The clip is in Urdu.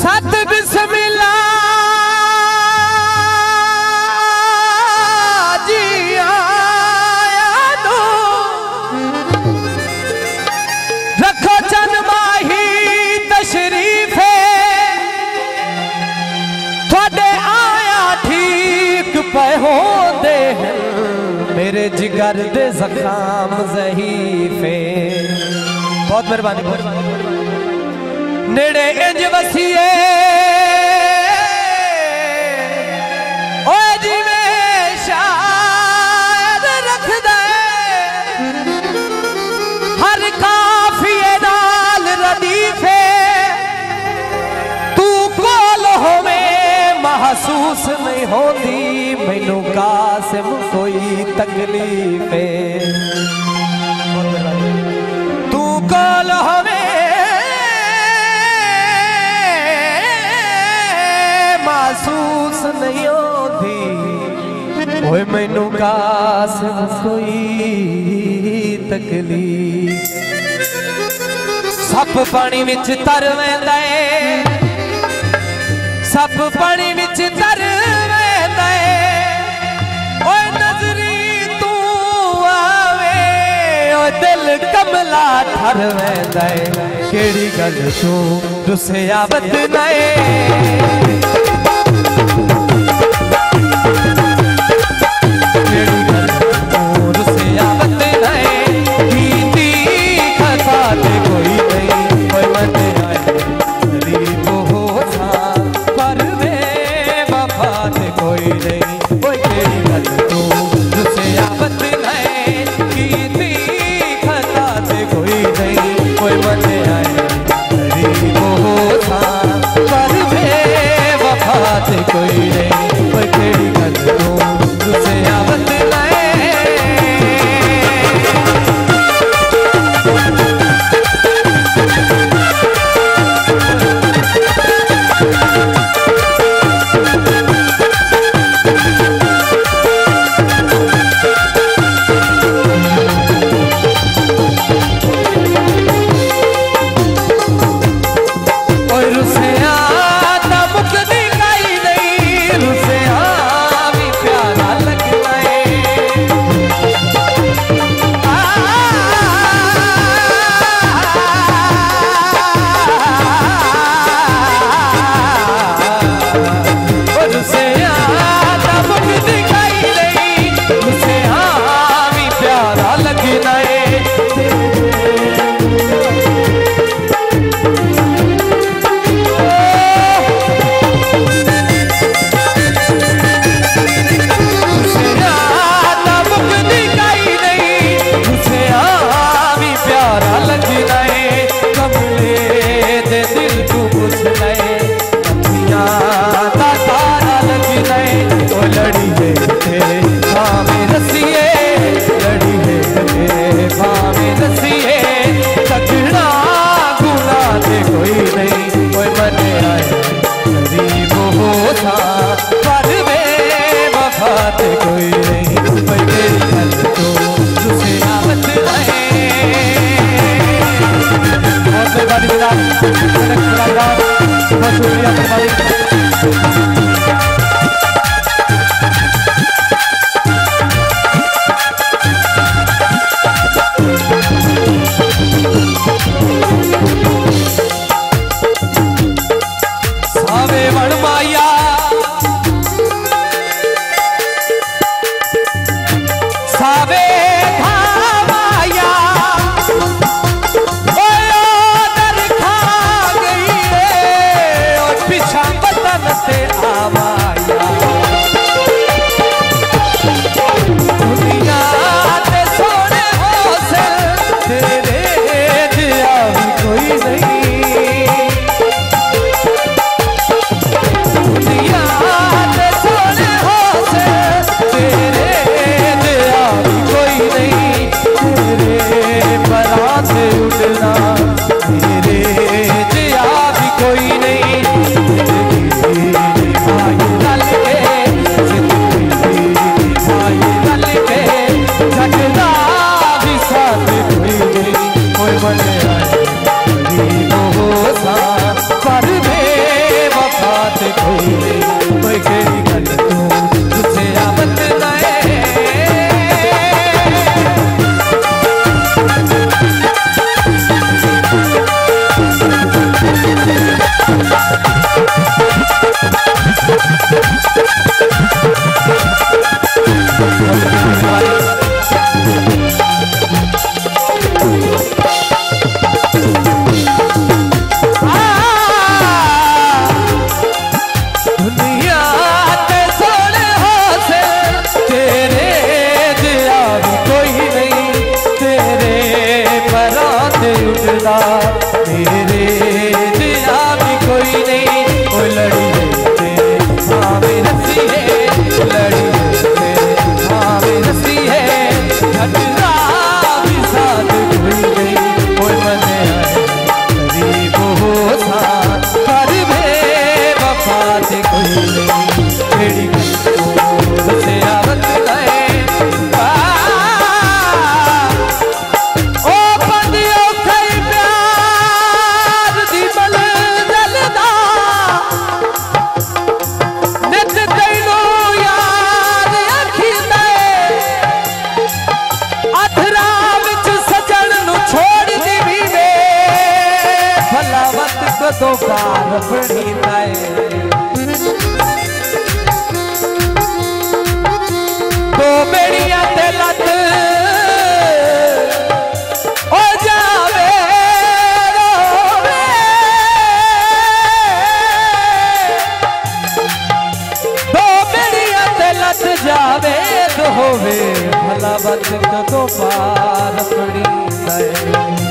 ست بسم اللہ جی آیا دو رکھو چند ماہی تشریف تھوڑے آیا ٹھیک پہ ہوں دے میرے جگر دے زخام زہیفے بہت مہربانی بہت مہربانی۔ نیڑے انج وسیے اوے جی میں شاید رکھ دے۔ ہر کافی نال ردیفے۔ تو کول ہوویں محسوس نہیں ہوتی مینوں قاسم کوئی تکلیفے۔ ہوئے مینو قاسم کوئی تکلیف سب پانی وچ تر ویندا اے سب پانی وچ تر ویندا اے اوے نظری تو آوے او دل کملا تھر ویندا اے کیڑی گل تو رسیا بدنا اے life. تو میری عدلت ہو جاوے تو میری عدلت جاوید ہو تو پار بڑی مے